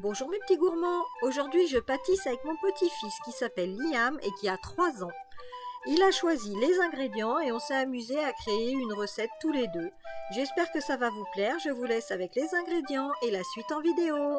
Bonjour mes petits gourmands, aujourd'hui je pâtisse avec mon petit-fils qui s'appelle Liam et qui a 3 ans. Il a choisi les ingrédients et on s'est amusé à créer une recette tous les deux. J'espère que ça va vous plaire, je vous laisse avec les ingrédients et la suite en vidéo.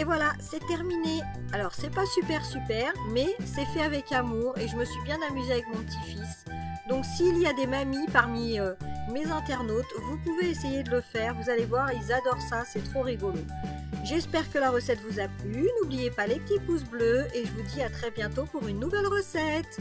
Et voilà, c'est terminé. Alors, c'est pas super super, mais c'est fait avec amour et je me suis bien amusée avec mon petit-fils. Donc, s'il y a des mamies parmi euh, mes internautes, vous pouvez essayer de le faire. Vous allez voir, ils adorent ça, c'est trop rigolo. J'espère que la recette vous a plu. N'oubliez pas les petits pouces bleus et je vous dis à très bientôt pour une nouvelle recette.